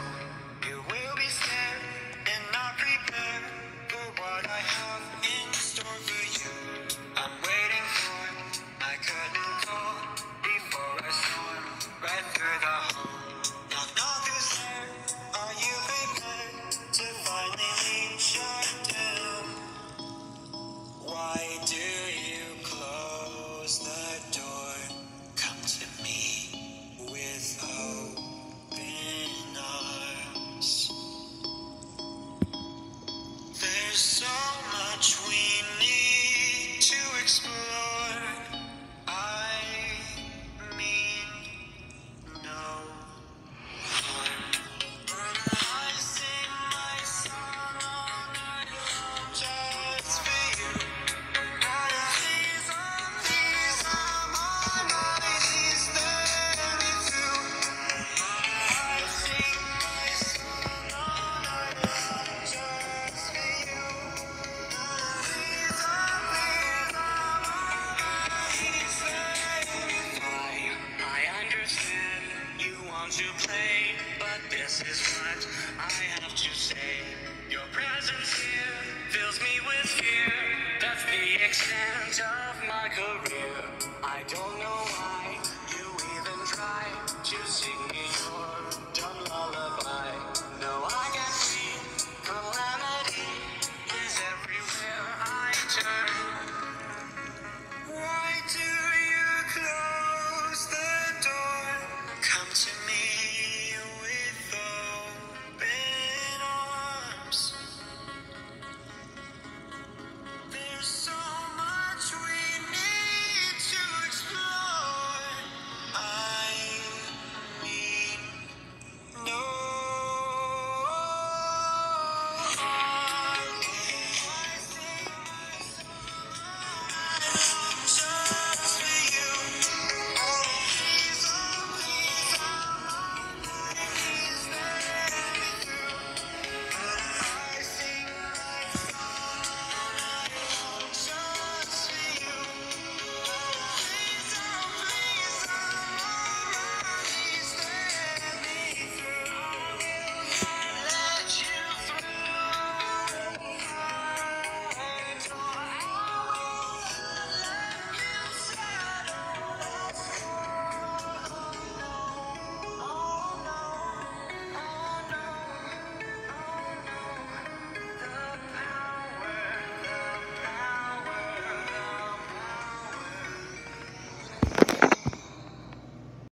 Yeah. so to play, but this is what I have to say. Your presence here fills me with fear. That's the extent of my career. I don't know.